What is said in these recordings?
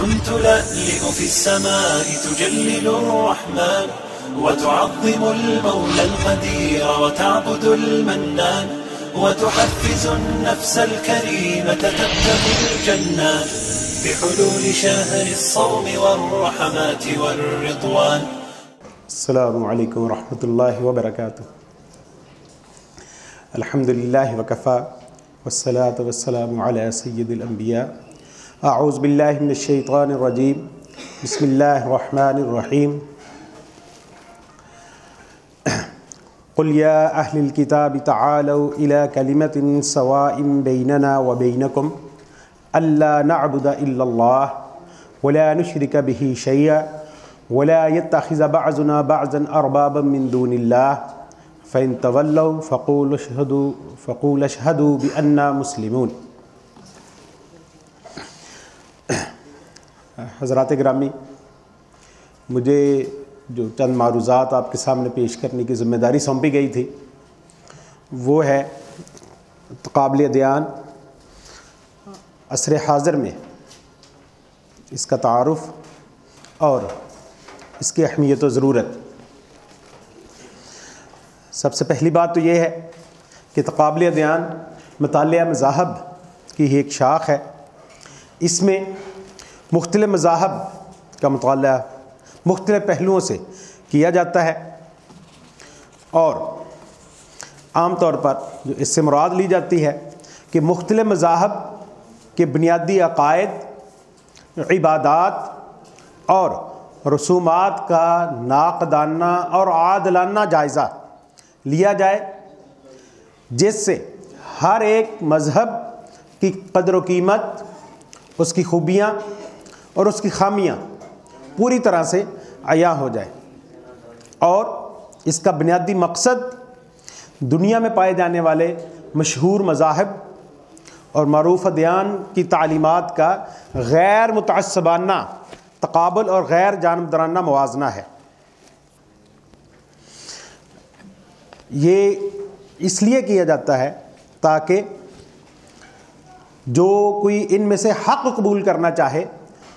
تلألئ في السماء تجلل الرحمن وتعظم المولى القدير وتعبد المنان وتحفز النفس الكريمة تبتغي الجنان بحلول شهر الصوم والرحمات والرضوان. السلام عليكم ورحمة الله وبركاته. الحمد لله وكفى والصلاة والسلام على سيد الأنبياء أعوذ بالله من الشيطان الرجيم. بسم الله الرحمن الرحيم. قل يا أهل الكتاب تعالوا إلى كلمة سواء بيننا وبينكم. ألا نعبد إلا الله ولا نشرك به شيئا ولا يتخذ بعضنا بعضا أربابا من دون الله. فإن تولوا فقولوا اشهدوا فقول اشهدوا بأننا مسلمون. حضرات گرامی، مجھے جو چند معروضات آپ کے سامنے پیش کرنے کی ذمہ داری سونپی گئی تھی، وہ ہے قابل دیان عصر حاضر میں اس کا تعارف اور اس کی اہمیت و ضرورت۔ سب سے پہلی بات تو یہ ہے کہ تقابل دیان مطالعہ مذاہب کی ہی ایک شاخ ہے۔ اس میں مختلف مذاہب کا مطالعہ مختلف پہلوؤں سے کیا جاتا ہے۔ اور عام طور پر جو اس سے مراد لی جاتی ہے کہ مختلف مذاہب کے بنیادی عقائد، عبادات اور رسومات کا ناقدانہ اور عادلانہ جائزہ لیا جائے، جس سے ہر ایک مذہب کی قدر و قیمت، اس کی خوبیاں اور اس کی خامیاں پوری طرح سے عیاں ہو جائے اور اس کا بنیادی مقصد دنیا میں پائے جانے والے مشہور مذاہب اور معروف دیان کی تعلیمات کا غیر متعصبانہ تقابل اور غیر جانبدرانہ موازنہ ہے۔ یہ اس لیے کیا جاتا ہے تاکہ جو کوئی ان میں سے حق قبول کرنا چاہے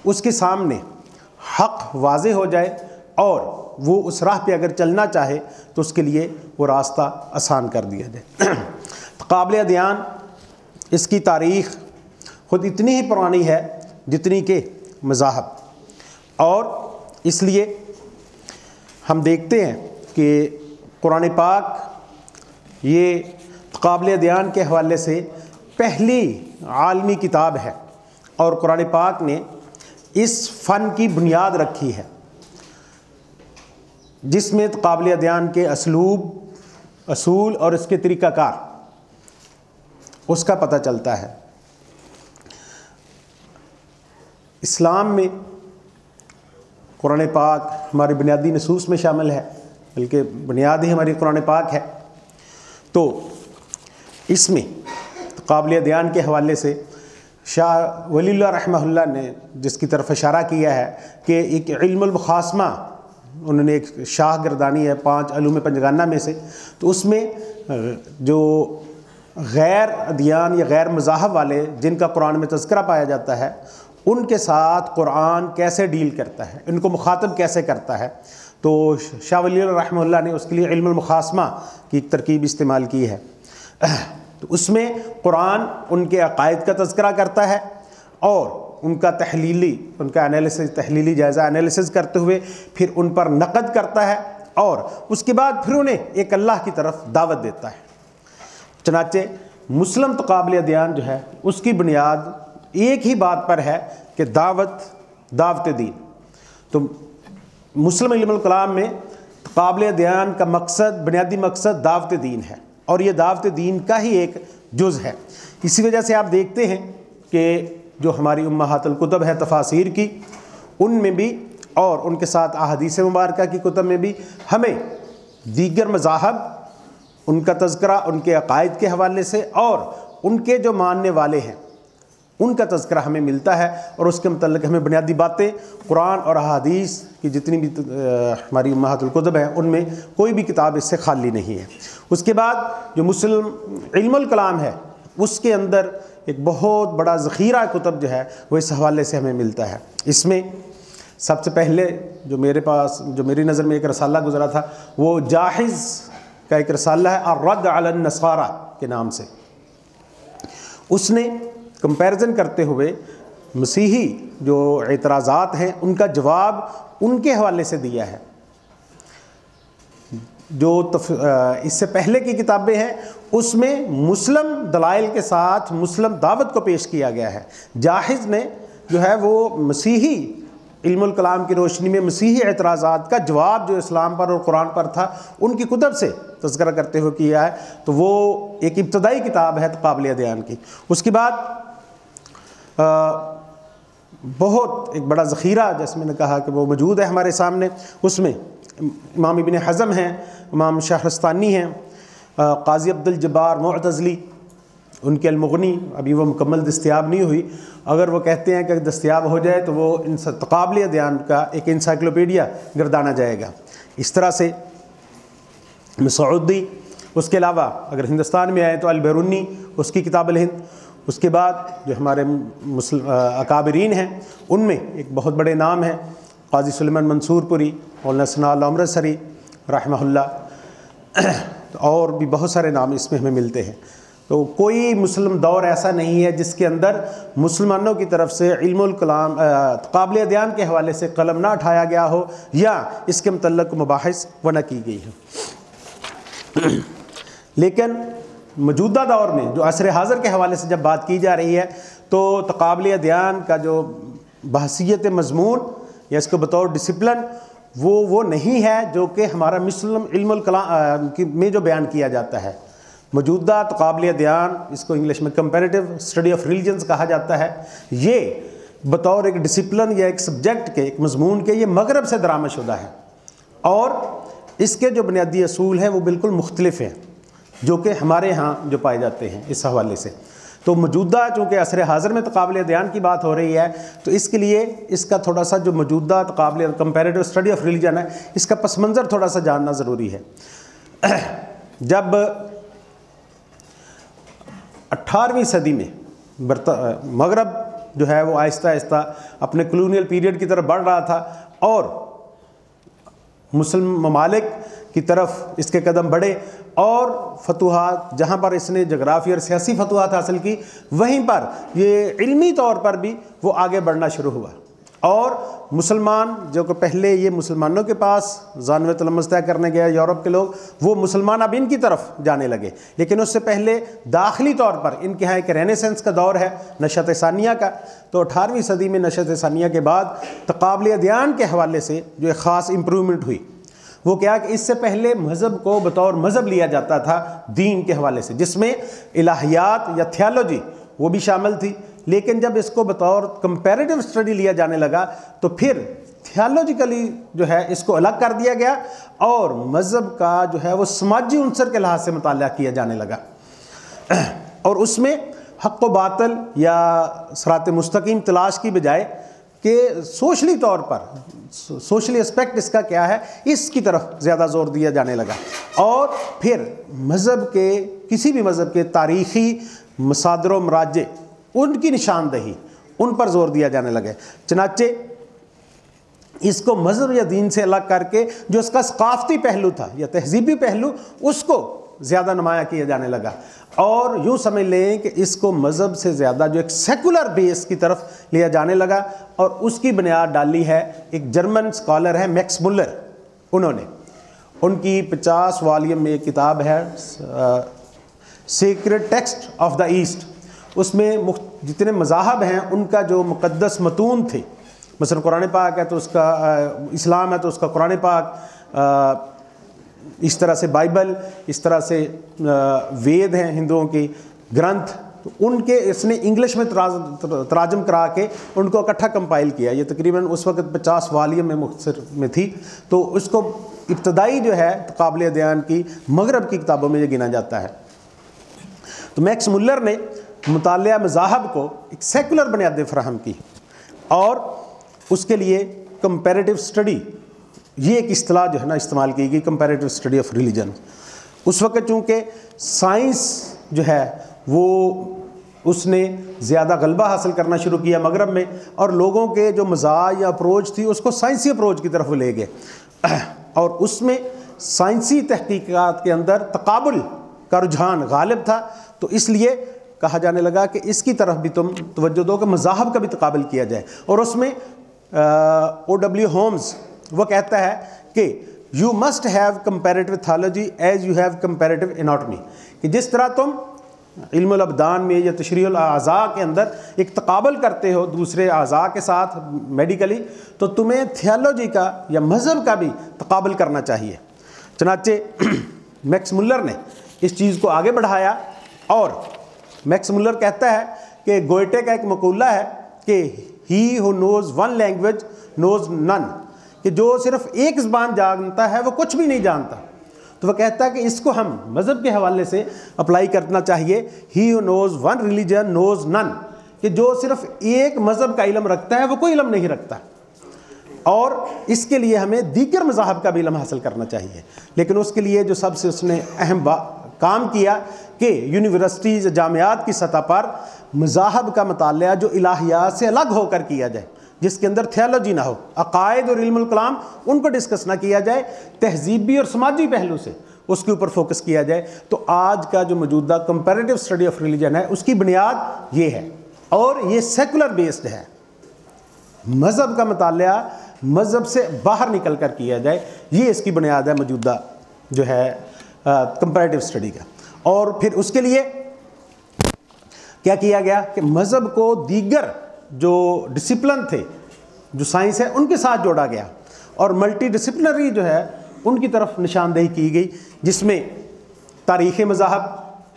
اس کے سامنے حق واضح ہو جائے اور وہ اس راہ پہ اگر چلنا چاہے تو اس کے لیے وہ راستہ آسان کر دیا جائے۔ قابل ادیان اس کی تاریخ خود اتنی ہی پرانی ہے جتنی کہ مذاہب۔ اور اس لیے ہم دیکھتے ہیں کہ قرآن پاک یہ قابل دیان کے حوالے سے پہلی عالمی کتاب ہے اور قرآن پاک نے اس فن کی بنیاد رکھی ہے۔ جس میں قابل ادیان کے اسلوب، اصول اور اس کے طریقہ کار، اس کا پتہ چلتا ہے۔ اسلام میں قرآن پاک ہماری بنیادی نصوص میں شامل ہے، بلکہ بنیاد ہی ہماری قرآن پاک ہے۔ تو اس میں قابل دیان کے حوالے سے شاہ ولی اللہ رحمہ اللہ نے جس کی طرف اشارہ کیا ہے کہ ایک علم المخاسمہ انہوں نے ایک شاہ گردانی ہے، پانچ علوم پنجگانہ میں سے۔ تو اس میں جو غیر ادیان یا غیر مذاہب والے جن کا قرآن میں تذکرہ پایا جاتا ہے، ان کے ساتھ قرآن کیسے ڈیل کرتا ہے؟ ان کو مخاطب کیسے کرتا ہے؟ تو شاہ ولی اللہ رحمہ اللہ نے اس کے لیے علم المخاسمہ کی ایک ترکیب استعمال کی ہے۔ تو اس میں قرآن ان کے عقائد کا تذکرہ کرتا ہے اور ان کا تحلیلی، ان کا انالیسز تحلیلی جائزہ انالیسز کرتے ہوئے پھر ان پر نقد کرتا ہے اور اس کے بعد پھر انہیں ایک اللہ کی طرف دعوت دیتا ہے۔ چنانچہ مسلم تقابل دیان جو ہے، اس کی بنیاد ایک ہی بات پر ہے کہ دعوت دعوت دین۔ تو مسلم علم الکلام میں قابل دیان کا مقصد، بنیادی مقصد دعوت دین ہے۔ اور یہ دعوت دین کا ہی ایک جز ہے۔ اسی وجہ سے آپ دیکھتے ہیں کہ جو ہماری امہات الکتب ہے تفاصیر کی، ان میں بھی اور ان کے ساتھ احادیث مبارکہ کی کتب میں بھی ہمیں دیگر مذاہب، ان کا تذکرہ، ان کے عقائد کے حوالے سے اور ان کے جو ماننے والے ہیں ان کا تذکرہ ہمیں ملتا ہے اور اس کے متعلق ہمیں بنیادی باتیں قرآن اور احادیث کی جتنی بھی ہماری امہات القدب ہیں، ان میں کوئی بھی کتاب اس سے خالی نہیں ہے۔ اس کے بعد جو مسلم علم الکلام ہے، اس کے اندر ایک بہت بڑا ذخیرہ کتب جو ہے، وہ اس حوالے سے ہمیں ملتا ہے۔ اس میں سب سے پہلے جو میرے پاس، جو میری نظر میں ایک رسالہ گزرا تھا، وہ جاہز کا ایک رسالہ ہے، الرد علی النصارہ کے نام سے۔ اس نے کمپیرزن کرتے ہوئے مسیحی جو اعتراضات ہیں، ان کا جواب ان کے حوالے سے دیا ہے۔ جو اس سے پہلے کی کتابیں ہیں، اس میں مسلم دلائل کے ساتھ مسلم دعوت کو پیش کیا گیا ہے۔ جاہز نے جو ہے وہ مسیحی علم الکلام کی روشنی میں مسیحی اعتراضات کا جواب جو اسلام پر اور قرآن پر تھا، ان کی کتب سے تذکرہ کرتے ہوئے کیا ہے۔ تو وہ ایک ابتدائی کتاب ہے قابل دیان کی۔ اس کے بعد بہت ایک بڑا ذخیرہ جیسے میں نے کہا کہ وہ موجود ہے ہمارے سامنے۔ اس میں امام ابن حزم ہیں، امام شہرستانی ہیں قاضی عبد الجبار معتزلی، ان کے المغنی، ابھی وہ مکمل دستیاب نہیں ہوئی۔ اگر وہ کہتے ہیں کہ دستیاب ہو جائے تو وہ ان تقابل دیان کا ایک انسائکلوپیڈیا گردانا جائے گا۔ اس طرح سے مسعودی، اس کے علاوہ اگر ہندوستان میں آئے تو البیرونی، اس کی کتاب الہند اس کے بعد جو ہمارے مسلم اکابرین ہیں، ان میں ایک بہت بڑے نام ہیں، قاضی سلیمان منصور پوری، مولانا ثناء اللہ امرتسری رحمہ اللہ۔ اور بھی بہت سارے نام اس میں ہمیں ملتے ہیں۔ تو کوئی مسلم دور ایسا نہیں ہے جس کے اندر مسلمانوں کی طرف سے علم الکلام قابل دیان کے حوالے سے قلم نہ اٹھایا گیا ہو یا اس کے متعلق مباحث و نہ کی گئی ہے لیکن موجودہ دور میں جو عصر حاضر کے حوالے سے جب بات کی جا رہی ہے، تو تقابل دیان کا جو بحثیت مضمون یا اس کو بطور ڈسپلن وہ وہ نہیں ہے جو کہ ہمارا مسلم علم الکلام میں جو بیان کیا جاتا ہے۔ موجودہ تقابل دیان اس کو انگلش میں کمپیریٹیو اسٹڈی آف ریلیجنس کہا جاتا ہے۔ یہ بطور ایک ڈسپلن یا ایک سبجیکٹ کے، ایک مضمون کے، یہ مغرب سے درآمد شدہ ہے۔ اور اس کے جو بنیادی اصول ہیں، وہ بالکل مختلف ہیں۔ جو کہ ہمارے ہاں جو پائے جاتے ہیں اس حوالے سے۔ تو موجودہ چونکہ عصر حاضر میں تقابل دیان کی بات ہو رہی ہے، تو اس کے لیے اس کا تھوڑا سا جو موجودہ تقابل کمپیریٹو اسٹڈی آف ریلیجن ہے، اس کا پس منظر تھوڑا سا جاننا ضروری ہے۔ جب اٹھارہویں صدی میں مغرب جو ہے وہ آہستہ آہستہ اپنے کلونیل پیریڈ کی طرف بڑھ رہا تھا اور مسلم ممالک کی طرف اس کے قدم بڑھے اور فتوحات، جہاں پر اس نے جغرافی اور سیاسی فتوحات حاصل کی، وہیں پر یہ علمی طور پر بھی وہ آگے بڑھنا شروع ہوا۔ اور مسلمان، جو کہ پہلے یہ مسلمانوں کے پاس ذانو تلمز طے کرنے گیا، یورپ کے لوگ، وہ مسلمان اب ان کی طرف جانے لگے۔ لیکن اس سے پہلے داخلی طور پر ان کے ہاں ایک رینیسنس کا دور ہے نشت ثانیہ کا۔ تو اٹھارہویں صدی میں نشت ثانیہ کے بعد تقابل ادیان کے حوالے سے جو ایک خاص امپرومنٹ ہوئی۔ وہ کیا کہ اس سے پہلے مذہب کو بطور مذہب لیا جاتا تھا دین کے حوالے سے، جس میں الہیات یا تھیالوجی وہ بھی شامل تھی۔ لیکن جب اس کو بطور کمپیریٹیو اسٹڈی لیا جانے لگا، تو پھر تھیالوجیکلی جو ہے اس کو الگ کر دیا گیا اور مذہب کا جو ہے وہ سماجی عنصر کے لحاظ سے مطالعہ کیا جانے لگا۔ اور اس میں حق و باطل یا سرات مستقیم تلاش کی بجائے کہ سوشلی طور پر سوشلی اسپیکٹ اس کا کیا ہے؟ اس کی طرف زیادہ زور دیا جانے لگا۔ اور پھر مذہب کے، کسی بھی مذہب کے تاریخی مصادر و مراجے ان کی نشاندہی، ان پر زور دیا جانے لگے۔ چنانچہ، اس کو مذہب یا دین سے الگ کر کے جو اس کا ثقافتی پہلو تھا یا تہذیبی پہلو، اس کو زیادہ نمایاں کیا جانے لگا۔ اور یوں سمجھ لیں کہ اس کو مذہب سے زیادہ جو ایک سیکولر بیس کی طرف لیا جانے لگا اور اس کی بنیاد ڈالی ہے ایک جرمن سکالر ہے میکس ملر انہوں نے ان کی پچاس والیم میں ایک کتاب ہے secret text of the east اس میں جتنے مذاہب ہیں، ان کا جو مقدس متون تھے، مثلا قرآن پاک ہے تو اس کا اسلام ہے تو اس کا قرآن پاک اس طرح سے بائبل، اس طرح سے وید ہیں ہندوؤں کی گرنتھ، تو ان کے، اس نے انگلش میں تراجم کرا کے ان کو اکٹھا کمپائل کیا۔ یہ تقریباً اس وقت پچاس والیم میں مختصر میں تھی۔ تو اس کو ابتدائی جو ہے قابل دیان کی، مغرب کی کتابوں میں یہ گنا جاتا ہے۔ تو میکس ملر نے مطالعہ مذاہب کو ایک سیکولر بنیادیں فراہم کی اور اس کے لیے کمپیریٹیو اسٹڈی یہ ایک اصطلاح جو ہے نا استعمال کی گئی کمپیریٹیو اسٹڈی آف ریلیجن اس وقت چونکہ سائنس جو ہے وہ اس نے زیادہ غلبہ حاصل کرنا شروع کیا مغرب میں اور لوگوں کے جو مزاج یا اپروچ تھی اس کو سائنسی اپروچ کی طرف لے گئے۔ اور اس میں سائنسی تحقیقات کے اندر تقابل کا رجحان غالب تھا۔ تو اس لیے کہا جانے لگا کہ اس کی طرف بھی تم توجہ دو کہ مذاہب کا بھی تقابل کیا جائے۔ اور اس میں او ڈبلیو ہومز وہ کہتا ہے کہ you must have comparative theology as you have comparative anatomy کہ جس طرح تم علم الابدان میں یا تشریح الاعضاء کے اندر ایک تقابل کرتے ہو دوسرے اعضاء کے ساتھ میڈیکلی تو تمہیں تھیالوجی کا یا مذہب کا بھی تقابل کرنا چاہیے۔ چنانچہ میکس ملر نے اس چیز کو آگے بڑھایا اور میکس ملر کہتا ہے کہ گوئٹے کا ایک مقولہ ہے کہ ہی ہو نوز ون لینگویج نوز نن کہ جو صرف ایک زبان جانتا ہے وہ کچھ بھی نہیں جانتا۔ تو وہ کہتا ہے کہ اس کو ہم مذہب کے حوالے سے اپلائی کرنا چاہیے۔ ہی نوز ون ریلیجن نوز نن کہ جو صرف ایک مذہب کا علم رکھتا ہے وہ کوئی علم نہیں رکھتا۔ اور اس کے لیے ہمیں دیگر مذاہب کا بھی علم حاصل کرنا چاہیے۔ لیکن اس کے لیے جو سب سے اس نے اہم کام کیا کہ یونیورسٹیز، جامعات کی سطح پر مذاہب کا مطالعہ جو الہیات سے الگ ہو کر کیا جائے۔ جس کے اندر تھیالوجی نہ ہو، عقائد اور علم الکلام ان کو ڈسکس نہ کیا جائے، تہذیبی اور سماجی پہلو سے اس کے اوپر فوکس کیا جائے۔ تو آج کا جو موجودہ کمپیریٹیو اسٹڈی آف ریلیجن ہے، اس کی بنیاد یہ ہے اور یہ سیکولر بیسڈ ہے۔ مذہب کا مطالعہ مذہب سے باہر نکل کر کیا جائے، یہ اس کی بنیاد ہے موجودہ جو ہے کمپیریٹیو اسٹڈی کا۔ اور پھر اس کے لیے کیا کیا گیا کہ مذہب کو دیگر جو ڈسپلن تھے، جو سائنس ہے، ان کے ساتھ جوڑا گیا۔ اور ملٹی ڈسپلنری جو ہے، ان کی طرف نشاندہی کی گئی، جس میں تاریخ مذاہب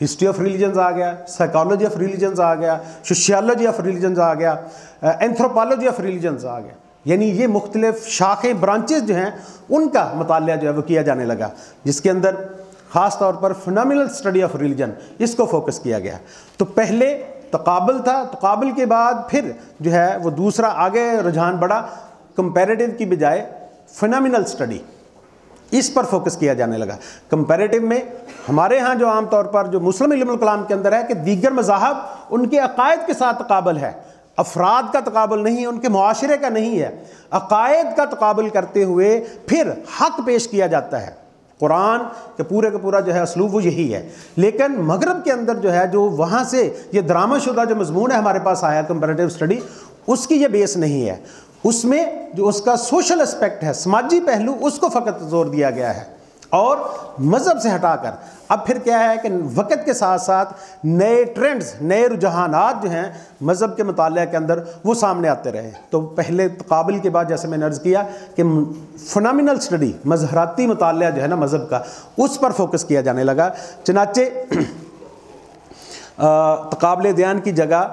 ہسٹری آف ریلیجنز آ گیا سائیکالوجی آف ریلیجنز آ گیا سوشیالوجی آف ریلیجنز آ گیا اینتھروپالوجی آف ریلیجنز آ گیا۔ یعنی یہ مختلف شاخیں برانچز جو ہیں، ان کا مطالعہ جو ہے، وہ کیا جانے لگا۔ جس کے اندر خاص طور پر فنامنل اسٹڈی آف ریلیجن اس کو فوکس کیا گیا۔ تو پہلے تقابل تھا، تقابل کے بعد پھر جو ہے وہ دوسرا آگے رجحان بڑھا۔ کمپیریٹیو کی بجائے فنامنل اسٹڈی اس پر فوکس کیا جانے لگا۔ کمپیریٹیو میں ہمارے ہاں جو عام طور پر جو مسلم علم الکلام کے اندر ہے کہ دیگر مذاہب ان کے عقائد کے ساتھ تقابل ہے۔ افراد کا تقابل نہیں ہے ان کے معاشرے کا نہیں ہے۔ عقائد کا تقابل کرتے ہوئے پھر حق پیش کیا جاتا ہے۔ قرآن کے پورے کا پورا جو ہے اسلوب وہ یہی ہے۔ لیکن مغرب کے اندر جو ہے، جو وہاں سے یہ درامہ شدہ جو مضمون ہے ہمارے پاس آیا کمپیریٹیو اسٹڈی اس کی یہ بیس نہیں ہے۔ اس میں جو اس کا سوشل اسپیکٹ ہے، سماجی پہلو، اس کو فقط زور دیا گیا ہے۔ اور مذہب سے ہٹا کر۔ اب پھر کیا ہے کہ وقت کے ساتھ ساتھ نئے ٹرینڈز، نئے رجحانات جو ہیں مذہب کے مطالعہ کے اندر وہ سامنے آتے رہے۔ تو پہلے تقابل کے بعد جیسے میں نے عرض کیا کہ فنامنل سٹڈی، مظہراتی مطالعہ جو ہے نا مذہب کا، اس پر فوکس کیا جانے لگا۔ چنانچہ تقابل دیان کی جگہ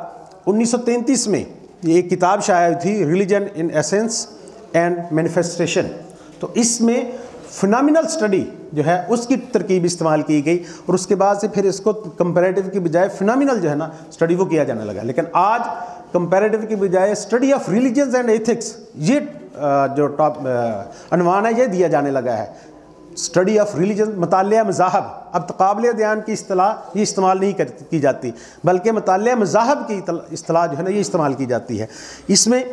انیس سو تینتیس میں یہ ایک کتاب شائع تھی religion in essence and manifestation تو اس میں فنامنل سٹڈی جو ہے، اس کی ترکیب استعمال کی گئی اور اس کے بعد سے پھر اس کو کمپیریٹیو کی بجائے فنامنل جو ہے نا سٹڈی وہ کیا جانے لگا۔ لیکن آج کمپیریٹیو کی بجائے study of religions and ethics یہ جو ٹاپ عنوان ہے، یہ دیا جانے لگا ہے۔ سٹڈی آف ریلیجن مطالعہ مذاہب۔ اب تقابل دیان کی اصطلاح یہ استعمال نہیں کی جاتی، بلکہ مطالعہ مذاہب کی اصطلاح جو ہے نا، یہ استعمال کی جاتی ہے۔ اس میں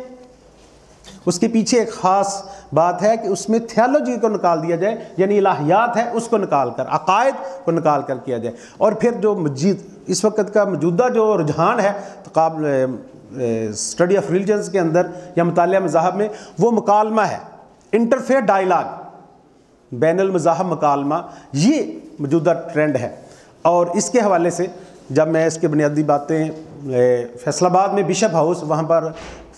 اس کے پیچھے ایک خاص بات ہے کہ اس میں تھیالوجی کو نکال دیا جائے یعنی الہیات ہے، اس کو نکال کر، عقائد کو نکال کر کیا جائے۔ اور پھر جو مجید، اس وقت کا موجودہ جو رجحان ہے تقابل اسٹڈی آف ریلیجنس کے اندر یا مطالعہ مذاہب میں، وہ مکالمہ ہے۔ انٹرفیئر ڈائلاگ بین المذاہب مکالمہ، یہ موجودہ ٹرینڈ ہے۔ اور اس کے حوالے سے جب میں اس کے بنیادی باتیں فیصل آباد میں بشپ ہاؤس، وہاں پر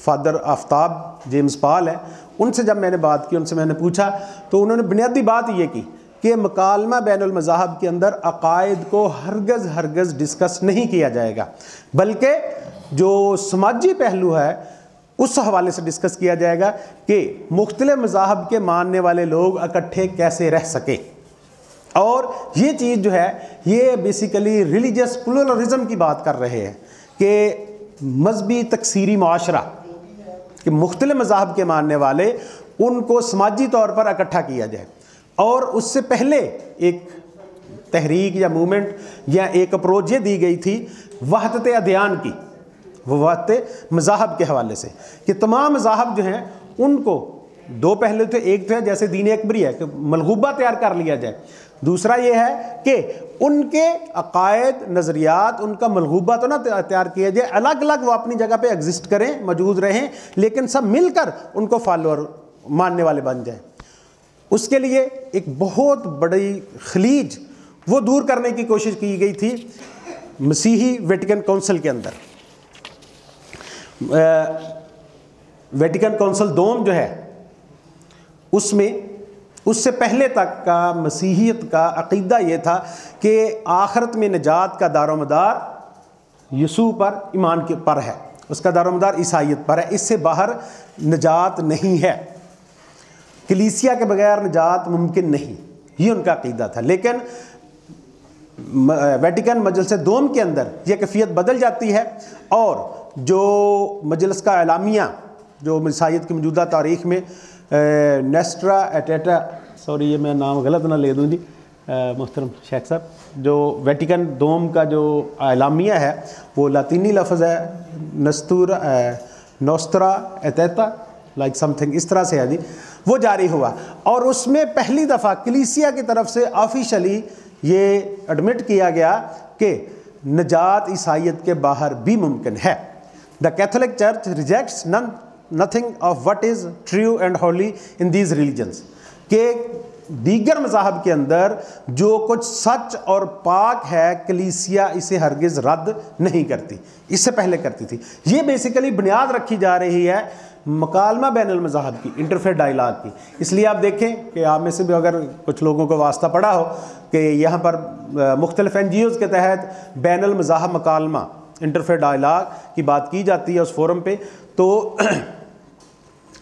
فادر آفتاب جیمز پال ہے ان سے جب میں نے بات کی، ان سے میں نے پوچھا، تو انہوں نے بنیادی بات یہ کی کہ مکالمہ بین المذاہب کے اندر عقائد کو ہرگز ہرگز ڈسکس نہیں کیا جائے گا، بلکہ جو سماجی پہلو ہے، اس حوالے سے ڈسکس کیا جائے گا کہ مختلف مذاہب کے ماننے والے لوگ اکٹھے کیسے رہ سکے اور یہ چیز جو ہے، یہ بیسیکلی ریلیجس پلورلزم کی بات کر رہے ہیں۔ کہ مذہبی تکثیری معاشرہ کہ مختلف مذاہب کے ماننے والے ان کو سماجی طور پر اکٹھا کیا جائے اور اس سے پہلے ایک تحریک یا مومنٹ یا ایک اپروچ یہ دی گئی تھی وحدت ادیان کی، وہ وحدت مذاہب کے حوالے سے کہ تمام مذاہب جو ہیں ان کو دو پہلے تھے، ایک تھے جیسے دین اکبری ہے کہ ملغوبہ تیار کر لیا جائے دوسرا یہ ہے کہ ان کے عقائد، نظریات، ان کا ملغوبہ تو نہ تیار کیا جائے، الگ الگ وہ اپنی جگہ پہ ایگزسٹ کریں، موجود رہیں، لیکن سب مل کر ان کو فالوور ماننے والے بن جائیں۔ اس کے لیے ایک بہت بڑی خلیج وہ دور کرنے کی کوشش کی گئی تھی مسیحی ویٹیکن کونسل کے اندر۔ ویٹیکن کونسل دوم جو ہے، اس میں اس سے پہلے تک کا مسیحیت کا عقیدہ یہ تھا کہ آخرت میں نجات کا دار و مدار یسوع پر ایمان کے پر ہے۔ اس کا دار و مدار عیسائیت پر ہے۔ اس سے باہر نجات نہیں ہے۔ کلیسیا کے بغیر نجات ممکن نہیں۔ یہ ان کا عقیدہ تھا۔ لیکن ویٹیکن مجلس دوم کے اندر یہ کیفیت بدل جاتی ہے اور جو مجلس کا اعلامیہ، جو عیسائیت کی موجودہ تاریخ میں نیسٹرا ایٹیٹا سوری یہ میں نام غلط نہ لے دوں جی محترم شیخ صاحب جو ویٹیکن دوم کا جو اعلامیہ ہے وہ لاطینی لفظ ہے نستور نوسترا ایتیتا لائک سم تھنگ اس طرح سے ہے جی وہ جاری ہوا اور اس میں پہلی دفعہ کلیسیا کی طرف سے آفیشلی یہ ایڈمٹ کیا گیا کہ نجات عیسائیت کے باہر بھی ممکن ہے the Catholic church rejects none nothing of what is true and holy in these religions کہ دیگر مذاہب کے اندر جو کچھ سچ اور پاک ہے، کلیسیا اسے ہرگز رد نہیں کرتی، اس سے پہلے کرتی تھی۔ یہ بیسیکلی بنیاد رکھی جا رہی ہے مکالمہ بین المذاہب کی انٹرفیئر ڈائلاگ کی۔ اس لیے آپ دیکھیں کہ آپ میں سے بھی اگر کچھ لوگوں کو واسطہ پڑا ہو کہ یہاں پر مختلف این جی اوز کے تحت بین المذاہب مکالمہ انٹرفیئر ڈائلاگ کی بات کی جاتی ہے اس فورم پہ، تو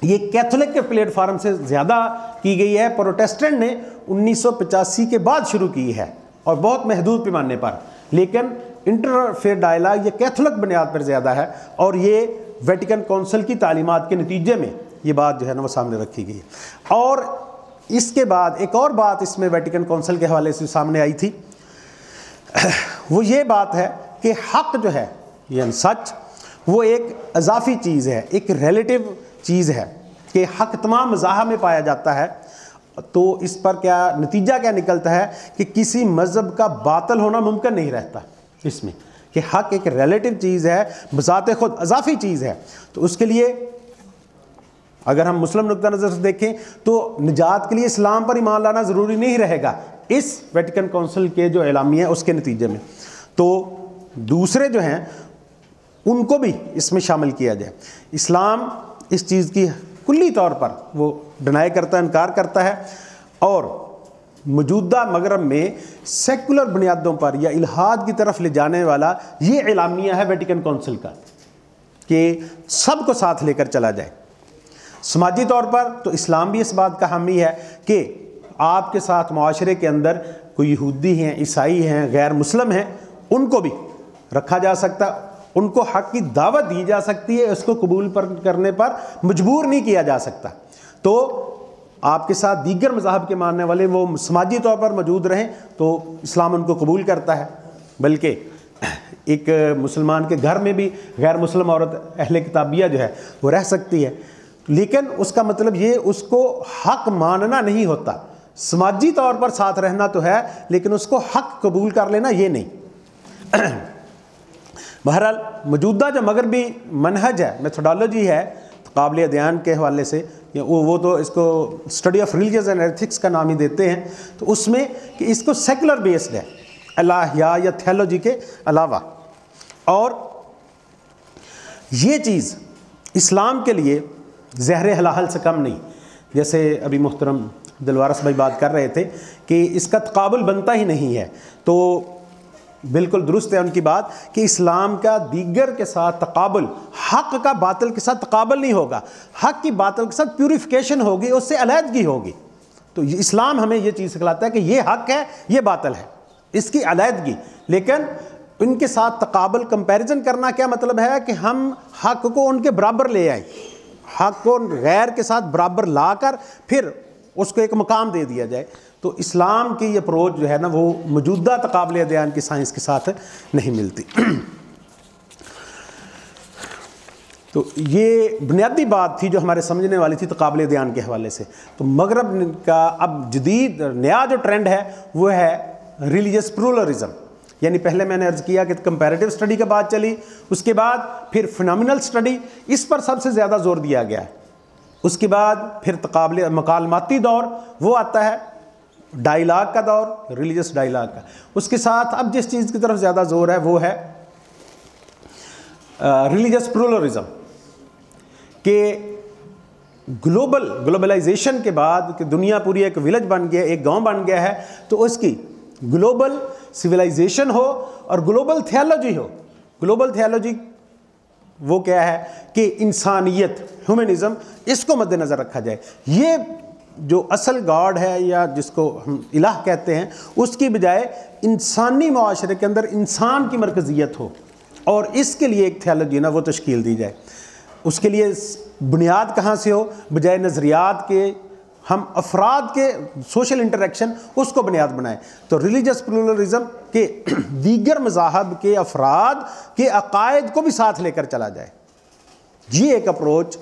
یہ کیتھولک کے پلیٹ فارم سے زیادہ کی گئی ہے۔ پروٹیسٹنٹ نے انیس سو پچاسی کے بعد شروع کی ہے اور بہت محدود پیمانے پر۔ لیکن انٹرفیئر ڈائلاگ یہ کیتھولک بنیاد پر زیادہ ہے اور یہ ویٹیکن کونسل کی تعلیمات کے نتیجے میں یہ بات جو ہے نا وہ سامنے رکھی گئی۔ اور اس کے بعد ایک اور بات اس میں ویٹیکن کونسل کے حوالے سے سامنے آئی تھی۔ وہ یہ بات ہے کہ حق جو ہے یہ سچ، وہ ایک اضافی چیز ہے، ایک ریلیٹیو چیز ہے۔ کہ حق تمام مذاہب میں پایا جاتا ہے، تو اس پر کیا نتیجہ کیا نکلتا ہے کہ کسی مذہب کا باطل ہونا ممکن نہیں رہتا اس میں، کہ حق ایک ریلیٹیو چیز ہے، بذات خود اضافی چیز ہے۔ تو اس کے لیے اگر ہم مسلم نقطہ نظر سے دیکھیں تو نجات کے لیے اسلام پر ایمان لانا ضروری نہیں رہے گا۔ اس ویٹیکن کونسل کے جو اعلامیہ اس کے نتیجے میں۔ تو دوسرے جو ہیں، ان کو بھی اس میں شامل کیا جائے۔ اسلام اس چیز کی کلی طور پر وہ ڈنائی کرتا ہے، انکار کرتا ہے اور موجودہ مغرب میں سیکولر بنیادوں پر یا الہاد کی طرف لے جانے والا یہ اعلامیہ ہے ویٹیکن کونسل کا کہ سب کو ساتھ لے کر چلا جائے۔ سماجی طور پر تو اسلام بھی اس بات کا حامی ہے کہ آپ کے ساتھ معاشرے کے اندر کوئی یہودی ہیں، عیسائی ہیں، غیر مسلم ہیں، ان کو بھی رکھا جا سکتا۔ ان کو حق کی دعوت دی جا سکتی ہے، اس کو قبول پر کرنے پر مجبور نہیں کیا جا سکتا۔ تو آپ کے ساتھ دیگر مذاہب کے ماننے والے وہ سماجی طور پر موجود رہیں تو اسلام ان کو قبول کرتا ہے۔ بلکہ ایک مسلمان کے گھر میں بھی غیر مسلم عورت اہل کتابیہ جو ہے وہ رہ سکتی ہے۔ لیکن اس کا مطلب یہ اس کو حق ماننا نہیں ہوتا۔ سماجی طور پر ساتھ رہنا تو ہے، لیکن اس کو حق قبول کر لینا یہ نہیں۔ بہرحال موجودہ جو مغربی منہج ہے میتھوڈالوجی ہے، قابل ادیان کے حوالے سے وہ تو اس کو study of religions and ethics کا نام ہی دیتے ہیں۔ تو اس میں کہ اس کو سیکولر بیسڈ ہے، اللہ یا تھیولوجی کے علاوہ۔ اور یہ چیز اسلام کے لیے زہر حلال سے کم نہیں۔ جیسے ابھی محترم دلوارس بھائی بات کر رہے تھے کہ اس کا تقابل بنتا ہی نہیں ہے۔ تو بالکل درست ہے ان کی بات کہ اسلام کا دیگر کے ساتھ تقابل، حق کا باطل کے ساتھ تقابل نہیں ہوگا۔ حق کی باطل کے ساتھ پیوریفیکیشن ہوگی، اس سے علیحدگی ہوگی۔ تو اسلام ہمیں یہ چیز سکھلاتا ہے کہ یہ حق ہے، یہ باطل ہے۔ اس کی علیحدگی۔ لیکن ان کے ساتھ تقابل کمپیریزن کرنا کیا مطلب ہے کہ ہم حق کو ان کے برابر لے آئیں حق کو غیر کے ساتھ برابر لا کر پھر اس کو ایک مقام دے دیا جائے۔ تو اسلام کی یہ اپروچ جو ہے نا وہ موجودہ تقابل دیان کی سائنس کے ساتھ نہیں ملتی۔ تو یہ بنیادی بات تھی جو ہمارے سمجھنے والی تھی تقابل دیان کے حوالے سے۔ تو مغرب کا اب جدید نیا جو ٹرینڈ ہے وہ ہے ریلیجس پرولرزم یعنی پہلے میں نے عرض کیا کہ کمپیریٹیو اسٹڈی کا بات چلی، اس کے بعد پھر فنامنل اسٹڈی اس پر سب سے زیادہ زور دیا گیا۔ ہے اس کے بعد پھر تقابل مکالماتی دور، وہ آتا ہے ڈائیلاگ کا دور ریلیجس ڈائیلاگ کا۔ اس کے ساتھ اب جس چیز کی طرف زیادہ زور ہے، وہ ہے ریلیجس پرولرزم کہ گلوبل، گلوبلائزیشن کے بعد کہ دنیا پوری ایک ولیج بن گیا، ایک گاؤں بن گیا ہے، تو اس کی گلوبل سویلائزیشن ہو اور گلوبل تھیالوجی ہو۔ گلوبل تھیالوجی وہ کیا ہے؟ کہ انسانیت ہیومنزم اس کو مد نظر رکھا جائے۔ یہ جو اصل گاڈ ہے یا جس کو ہم الہ کہتے ہیں، اس کی بجائے انسانی معاشرے کے اندر انسان کی مرکزیت ہو۔ اور اس کے لیے ایک تھیالوجی نا، وہ تشکیل دی جائے۔ اس کے لیے بنیاد کہاں سے ہو؟ بجائے نظریات کے، ہم افراد کے سوشل انٹریکشن، اس کو بنیاد بنائیں تو ریلیجس پلورلزم کے دیگر مذاہب کے افراد کے عقائد کو بھی ساتھ لے کر چلا جائے۔ یہ ایک اپروچ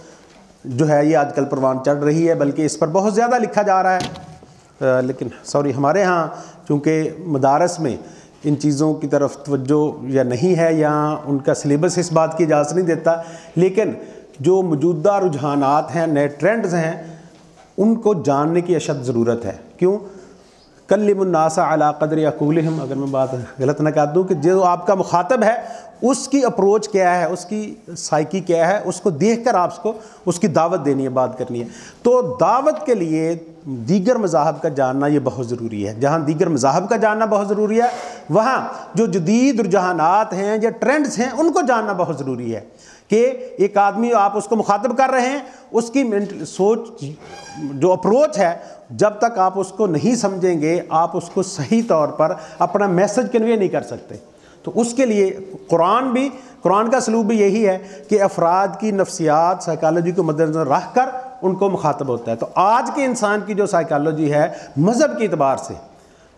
جو ہے یہ آج کل پروان چڑھ رہی ہے، بلکہ اس پر بہت زیادہ لکھا جا رہا ہے۔ لیکن سوری، ہمارے ہاں چونکہ مدارس میں ان چیزوں کی طرف توجہ یا نہیں ہے، یا ان کا سلیبس اس بات کی اجازت نہیں دیتا، لیکن جو موجودہ رجحانات ہیں، نئے ٹرینڈز ہیں، ان کو جاننے کی اشد ضرورت ہے۔ کیوں؟ کلم الناس علی قدر یقولہم اگر میں بات غلط نہ کہہ دوں کہ جو آپ کا مخاطب ہے، اس کی اپروچ کیا ہے، اس کی سائیکی کیا ہے، اس کو دیکھ کر آپ کو، اس کی دعوت دینی ہے، بات کرنی ہے۔ تو دعوت کے لیے دیگر مذاہب کا جاننا یہ بہت ضروری ہے۔ جہاں دیگر مذاہب کا جاننا بہت ضروری ہے، وہاں جو جدید رجحانات ہیں یا ٹرینڈز ہیں، ان کو جاننا بہت ضروری ہے کہ ایک آدمی آپ اس کو مخاطب کر رہے ہیں، اس کی سوچ جو اپروچ ہے جب تک آپ اس کو نہیں سمجھیں گے، آپ اس کو صحیح طور پر اپنا میسج کنوے نہیں کر سکتے۔ تو اس کے لیے قرآن بھی، قرآن کا سلوک بھی یہی ہے کہ افراد کی نفسیات سائیکالوجی کو مد نظر رکھ کر ان کو مخاطب ہوتا ہے۔ تو آج کے انسان کی جو سائیکالوجی ہے، مذہب کے اعتبار سے،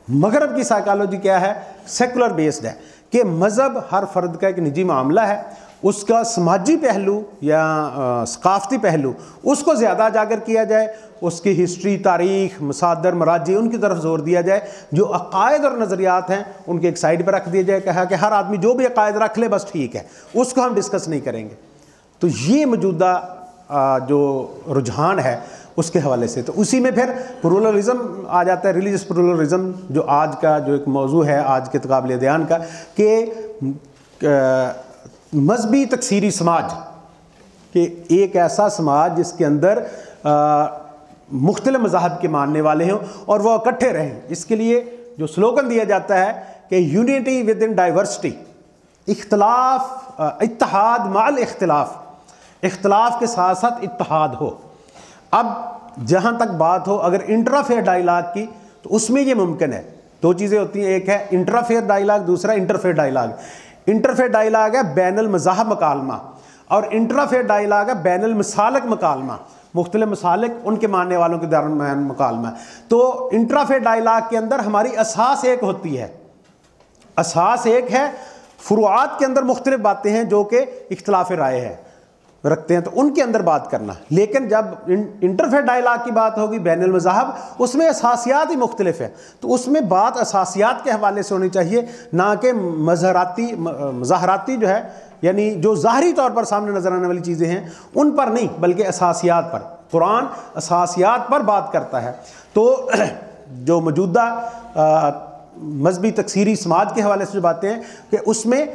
مغرب کی سائیکالوجی کیا ہے؟ سیکولر بیسڈ ہے کہ مذہب ہر فرد کا ایک نجی معاملہ ہے۔ اس کا سماجی پہلو یا ثقافتی پہلو، اس کو زیادہ اجاگر کیا جائے، اس کی ہسٹری، تاریخ، مصادر، مراجع، ان کی طرف زور دیا جائے، جو عقائد اور نظریات ہیں، ان کے ایک سائڈ پہ رکھ دیا جائے، کہا کہ ہر آدمی جو بھی عقائد رکھ لے، بس ٹھیک ہے، اس کو ہم ڈسکس نہیں کریں گے۔ تو یہ موجودہ جو رجحان ہے، اس کے حوالے سے۔ تو اسی میں پھر پرولرزم آ جاتا ہے ریلیجس پرولرزم جو آج کا جو ایک موضوع ہے، آج کے تقابل دیان کا، کہ مذہبی تکثیری سماج، کہ ایک ایسا سماج جس کے اندر مختلف مذاہب کے ماننے والے ہوں اور وہ اکٹھے رہیں۔ اس کے لیے جو سلوگن دیا جاتا ہے کہ یونیٹی ود ان ڈائیورسٹی اختلاف اتحاد مال اختلاف اختلاف کے ساتھ ساتھ اتحاد ہو۔ اب جہاں تک بات ہو، اگر انٹرافیئر ڈائیلاگ کی، تو اس میں یہ ممکن ہے۔ دو چیزیں ہوتی ہیں، ایک ہے انٹرافیئر ڈائیلاگ دوسرا انٹرفیئر ڈائیلاگ انٹرفیئر ڈائلاگ ہے بین المذاہب مکالمہ، اور انٹرافیئر ڈائلاگ ہے بین المسالک مکالمہ۔ مختلف مسالک ان کے ماننے والوں کے درمیان مکالمہ۔ تو انٹرافیئر ڈائیلاگ کے اندر ہماری اساس ایک ہوتی ہے۔ اساس ایک ہے، فروعات کے اندر مختلف باتیں ہیں جو کہ اختلاف رائے ہے۔ رکھتے ہیں تو ان کے اندر بات کرنا۔ لیکن جب انٹرفیئر ڈائلاگ کی بات ہوگی بین المذاہب، اس میں اساسیات ہی مختلف ہے تو اس میں بات اساسیات کے حوالے سے ہونی چاہیے، نہ کہ مظہراتی مظاہراتی جو ہے یعنی جو ظاہری طور پر سامنے نظر آنے والی چیزیں ہیں، ان پر نہیں، بلکہ اساسیات پر۔ قرآن اساسیات پر بات کرتا ہے۔ تو جو موجودہ مذہبی تکثیری سماج کے حوالے سے جو باتیں ہیں، کہ اس میں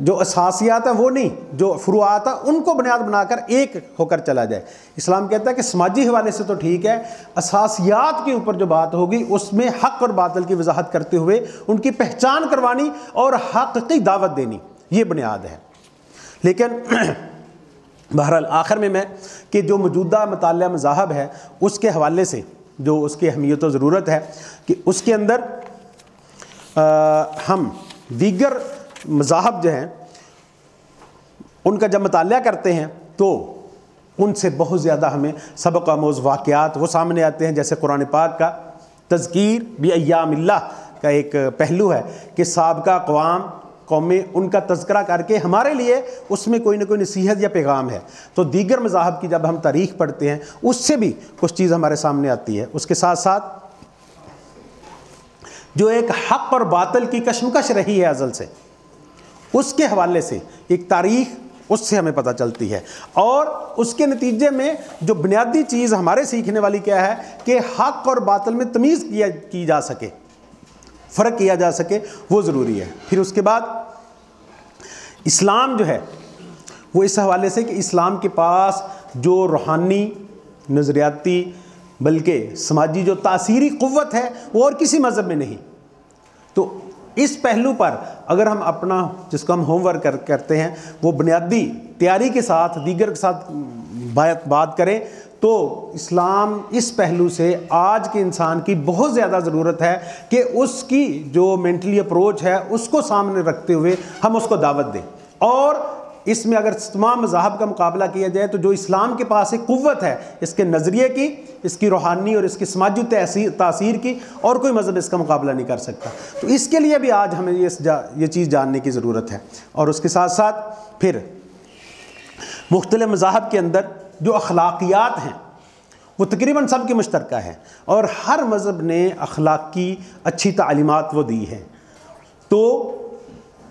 جو اساسیات ہیں وہ نہیں، جو فروعات ہیں، ان کو بنیاد بنا کر ایک ہو کر چلا جائے۔ اسلام کہتا ہے کہ سماجی حوالے سے تو ٹھیک ہے، اساسیات کے اوپر جو بات ہوگی، اس میں حق اور باطل کی وضاحت کرتے ہوئے ان کی پہچان کروانی اور حق کی دعوت دینی، یہ بنیاد ہے۔ لیکن بہرحال آخر میں میں کہ جو موجودہ مطالعہ مذاہب ہے، اس کے حوالے سے جو اس کی اہمیت و ضرورت ہے کہ اس کے اندر ہم دیگر مذاہب جو ہیں، ان کا جب مطالعہ کرتے ہیں تو ان سے بہت زیادہ ہمیں سبق آموز واقعات وہ سامنے آتے ہیں، جیسے قرآن پاک کا تذکیر بھی ایام اللہ کا ایک پہلو ہے کہ سابقہ اقوام قومیں ان کا تذکرہ کر کے ہمارے لیے اس میں کوئی نہ کوئی نصیحت یا پیغام ہے۔ تو دیگر مذاہب کی جب ہم تاریخ پڑھتے ہیں، اس سے بھی کچھ چیز ہمارے سامنے آتی ہے۔ اس کے ساتھ ساتھ جو ایک حق اور باطل کی کشمکش رہی ہے ازل سے اس کے حوالے سے ایک تاریخ اس سے ہمیں پتہ چلتی ہے۔ اور اس کے نتیجے میں جو بنیادی چیز ہمارے سیکھنے والی کیا ہے کہ حق اور باطل میں تمیز کیا کی جا سکے، فرق کیا جا سکے، وہ ضروری ہے۔ پھر اس کے بعد اسلام جو ہے، وہ اس حوالے سے کہ اسلام کے پاس جو روحانی نظریاتی بلکہ سماجی جو تاثیری قوت ہے، وہ اور کسی مذہب میں نہیں۔ تو اس پہلو پر اگر ہم اپنا جس کو ہم ہوم ورک کرتے ہیں، وہ بنیادی تیاری کے ساتھ، دیگر کے ساتھ بات بات کریں تو اسلام اس پہلو سے آج کے انسان کی بہت زیادہ ضرورت ہے کہ اس کی جو مینٹلی اپروچ ہے، اس کو سامنے رکھتے ہوئے ہم اس کو دعوت دیں۔ اور اس میں اگر تمام مذاہب کا مقابلہ کیا جائے تو جو اسلام کے پاس ایک قوت ہے، اس کے نظریے کی، اس کی روحانی اور اس کی سماجی تاثیر کی، اور کوئی مذہب اس کا مقابلہ نہیں کر سکتا۔ تو اس کے لیے بھی آج ہمیں یہ چیز جاننے کی ضرورت ہے۔ اور اس کے ساتھ ساتھ پھر مختلف مذاہب کے اندر جو اخلاقیات ہیں، وہ تقریباً سب کی مشترکہ ہیں۔ اور ہر مذہب نے اخلاقی اچھی تعلیمات وہ دی ہیں۔ تو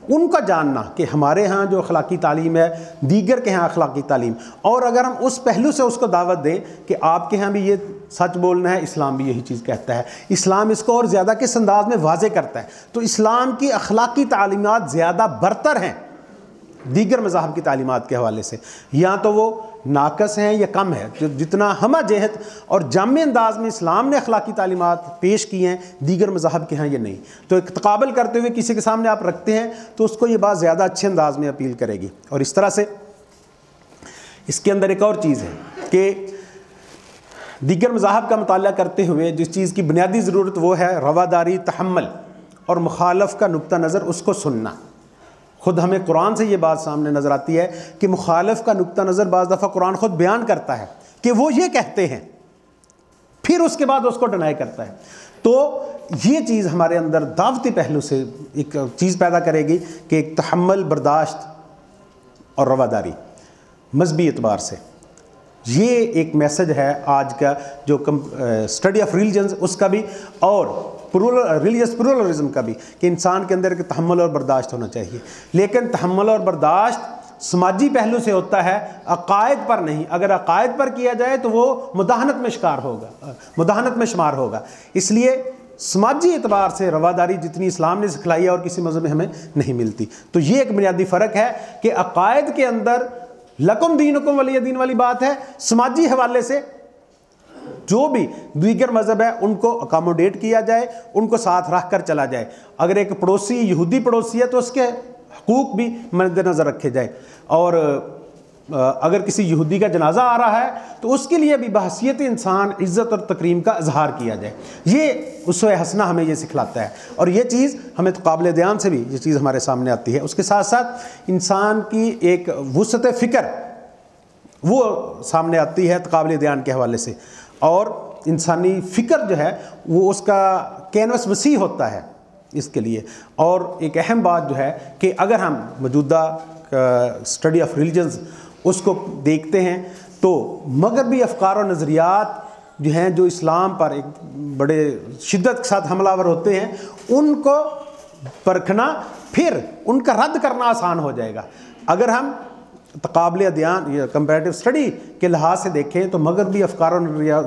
ان کا جاننا کہ ہمارے ہاں جو اخلاقی تعلیم ہے، دیگر کے ہاں اخلاقی تعلیم۔ اور اگر ہم اس پہلو سے اس کو دعوت دیں کہ آپ کے ہاں بھی یہ سچ بولنا ہے، اسلام بھی یہی چیز کہتا ہے۔ اسلام اس کو اور زیادہ کس انداز میں واضح کرتا ہے؟ تو اسلام کی اخلاقی تعلیمات زیادہ برتر ہیں دیگر مذاہب کی تعلیمات کے حوالے سے۔ یا تو وہ ناقص ہیں یا کم ہے جتنا ہمہ جہت اور جامع انداز میں اسلام نے اخلاقی تعلیمات پیش کی ہیں، دیگر مذاہب کے ہاں یہ نہیں؟ تو ایک تقابل کرتے ہوئے کسی کے سامنے آپ رکھتے ہیں تو اس کو یہ بات زیادہ اچھے انداز میں اپیل کرے گی۔ اور اس طرح سے اس کے اندر ایک اور چیز ہے کہ دیگر مذاہب کا مطالعہ کرتے ہوئے جس چیز کی بنیادی ضرورت وہ ہے، رواداری، تحمل اور مخالف کا نقطہ نظر، اس کو سننا۔ خود ہمیں قرآن سے یہ بات سامنے نظر آتی ہے کہ مخالف کا نقطہ نظر بعض دفعہ قرآن خود بیان کرتا ہے کہ وہ یہ کہتے ہیں، پھر اس کے بعد اس کو ڈنائی کرتا ہے۔ تو یہ چیز ہمارے اندر دعوتی پہلو سے ایک چیز پیدا کرے گی کہ ایک تحمل، برداشت اور رواداری مذہبی اعتبار سے۔ یہ ایک میسج ہے آج کا جو اسٹڈی آف ریلیجنز اس کا بھی۔ اور ریلیجس پرولرزم کا بھی کہ انسان کے اندر ایک تحمل اور برداشت ہونا چاہیے۔ لیکن تحمل اور برداشت سماجی پہلو سے ہوتا ہے، عقائد پر نہیں۔ اگر عقائد پر کیا جائے تو وہ مداحنت میں شکار ہوگا، مداحنت میں شمار ہوگا۔ اس لیے سماجی اعتبار سے رواداری جتنی اسلام نے سکھلائی ہے اور کسی مذہب میں ہمیں نہیں ملتی۔ تو یہ ایک بنیادی فرق ہے کہ عقائد کے اندر لکم دینکم ولی دین والی بات ہے، سماجی حوالے سے جو بھی دیگر مذہب ہے، ان کو اکاموڈیٹ کیا جائے، ان کو ساتھ رکھ کر چلا جائے۔ اگر ایک پڑوسی یہودی پڑوسی ہے تو اس کے حقوق بھی مد نظر رکھے جائے۔ اور اگر کسی یہودی کا جنازہ آ رہا ہے تو اس کے لیے بھی بحثیت انسان عزت اور تقریم کا اظہار کیا جائے۔ یہ اس و حسنہ ہمیں یہ سکھلاتا ہے۔ اور یہ چیز ہمیں قابل دیان سے بھی یہ چیز ہمارے سامنے آتی ہے۔ اس کے ساتھ ساتھ انسان کی ایک وسط فکر وہ سامنے آتی ہے قابل دیان کے حوالے سے۔ اور انسانی فکر جو ہے وہ اس کا کینوس وسیع ہوتا ہے اس کے لیے۔ اور ایک اہم بات جو ہے کہ اگر ہم موجودہ اسٹڈی آف ریلیجنز اس کو دیکھتے ہیں تو مغربی افکار و نظریات جو ہیں، جو اسلام پر ایک بڑے شدت کے ساتھ حملہ ور ہوتے ہیں، ان کو پرکھنا پھر ان کا رد کرنا آسان ہو جائے گا۔ اگر ہم تقابل ادیان یا کمپیریٹیو اسٹڈی کے لحاظ سے دیکھیں تو مغربی افکار و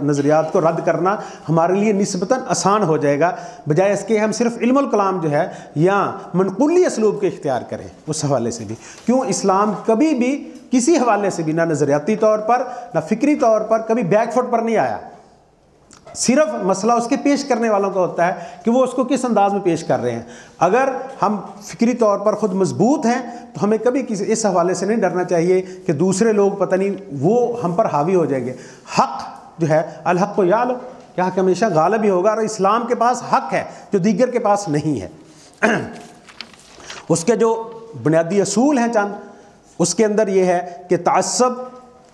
نظریات کو رد کرنا ہمارے لیے نسبتاً آسان ہو جائے گا۔ بجائے اس کے ہم صرف علم الکلام جو ہے یا منقولی اسلوب کے اختیار کریں، اس حوالے سے بھی۔ کیوں اسلام کبھی بھی کسی حوالے سے بھی، نہ نظریاتی طور پر، نہ فکری طور پر کبھی بیک فٹ پر نہیں آیا۔ صرف مسئلہ اس کے پیش کرنے والوں کا ہوتا ہے کہ وہ اس کو کس انداز میں پیش کر رہے ہیں۔ اگر ہم فکری طور پر خود مضبوط ہیں، تو ہمیں کبھی کسی، اس حوالے سے نہیں ڈرنا چاہیے کہ دوسرے لوگ پتہ نہیں وہ ہم پر حاوی ہو جائیں گے۔ حق جو ہے، الحق کو یا لو کیا حق ہمیشہ غالب ہی ہوگا۔ اور اسلام کے پاس حق ہے، جو دیگر کے پاس نہیں ہے۔ اس کے جو بنیادی اصول ہیں چند اس کے اندر یہ ہے کہ تعصب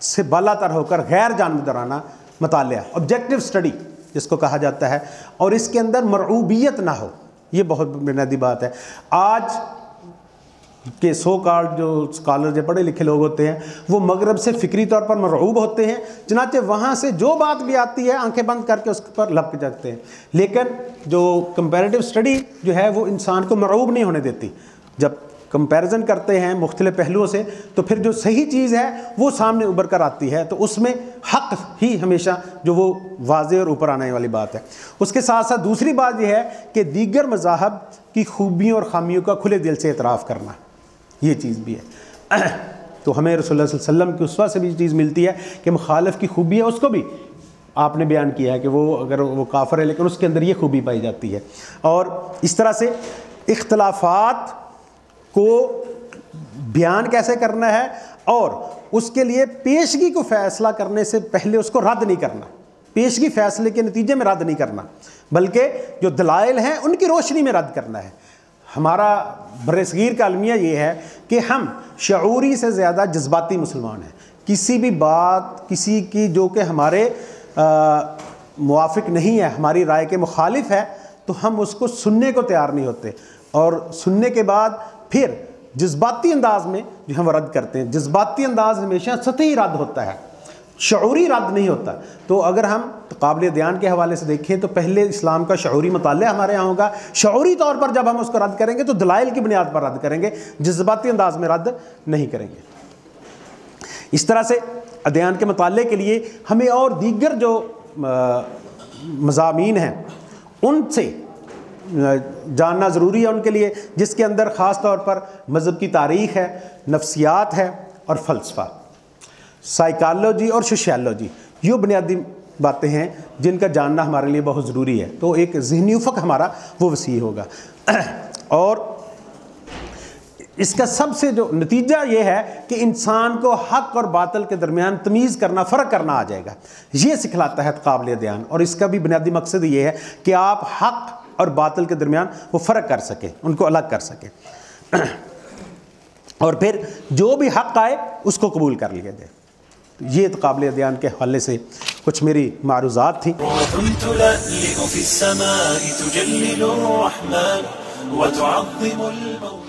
سے بالا تر ہو کر غیر جانبدارانہ مطالعہ آبجیکٹو اسٹڈی جس کو کہا جاتا ہے، اور اس کے اندر مرعوبیت نہ ہو۔ یہ بہت بنیادی بات ہے۔ آج کہ سو کارڈ جو اسکالر جو پڑھے لکھے لوگ ہوتے ہیں، وہ مغرب سے فکری طور پر مرعوب ہوتے ہیں، چنانچہ وہاں سے جو بات بھی آتی ہے، آنکھیں بند کر کے اس پر لپک جاتے ہیں۔ لیکن جو کمپیریٹیو اسٹڈی جو ہے، وہ انسان کو مرعوب نہیں ہونے دیتی۔ جب کمپیریزن کرتے ہیں مختلف پہلوؤں سے، تو پھر جو صحیح چیز ہے وہ سامنے ابھر کر آتی ہے، تو اس میں حق ہی ہمیشہ جو وہ واضح اور اوپر آنے والی بات ہے۔ اس کے ساتھ ساتھ دوسری بات یہ ہے کہ دیگر مذاہب کی خوبیوں اور خامیوں کا کھلے دل سے اعتراف کرنا، یہ چیز بھی ہے۔ تو ہمیں رسول اللہ صلی اللہ علیہ وسلم کی اسوا سے بھی چیز ملتی ہے کہ مخالف کی خوبی ہے، اس کو بھی آپ نے بیان کیا ہے کہ وہ اگر وہ کافر ہے، لیکن اس کے اندر یہ خوبی پائی جاتی ہے۔ اور اس طرح سے اختلافات کو بیان کیسے کرنا ہے اور اس کے لیے پیشگی کو فیصلہ کرنے سے پہلے اس کو رد نہیں کرنا، پیشگی فیصلے کے نتیجے میں رد نہیں کرنا، بلکہ جو دلائل ہیں ان کی روشنی میں رد کرنا ہے۔ ہمارا برصغیر کا المیہ یہ ہے کہ ہم شعوری سے زیادہ جذباتی مسلمان ہیں۔ کسی بھی بات، کسی کی جو کہ ہمارے موافق نہیں ہے، ہماری رائے کے مخالف ہے، تو ہم اس کو سننے کو تیار نہیں ہوتے۔ اور سننے کے بعد پھر جذباتی انداز میں جو ہم رد کرتے ہیں۔ جذباتی انداز ہمیشہ سطحی رد ہوتا ہے، شعوری رد نہیں ہوتا۔ تو اگر ہم قابل دیان کے حوالے سے دیکھیں تو پہلے اسلام کا شعوری مطالعہ ہمارے یہاں ہوگا۔ شعوری طور پر جب ہم اس کو رد کریں گے تو دلائل کی بنیاد پر رد کریں گے۔ جذباتی انداز میں رد نہیں کریں گے۔ اس طرح سے ادیان کے مطالعے کے لیے ہمیں اور دیگر جو مضامین ہیں، ان سے جاننا ضروری ہے ان کے لیے، جس کے اندر خاص طور پر مذہب کی تاریخ ہے، نفسیات ہے اور فلسفہ۔ سائیکالوجی اور سوشیالوجی یہ بنیادی باتیں ہیں جن کا جاننا ہمارے لیے بہت ضروری ہے۔ تو ایک ذہنی افق ہمارا وہ وسیع ہوگا۔ اور اس کا سب سے جو نتیجہ یہ ہے کہ انسان کو حق اور باطل کے درمیان تمیز کرنا، فرق کرنا آ جائے گا۔ یہ سکھلاتا ہے قابل دھیان۔ اور اس کا بھی بنیادی مقصد یہ ہے کہ آپ حق اور باطل کے درمیان وہ فرق کر سکیں ان کو الگ کر سکے۔ اور پھر جو بھی حق آئے، اس کو قبول کر لیا جائے۔ یہ قابل ادیان کے حوالے سے کچھ میری معروضات تھیں۔ وتعظم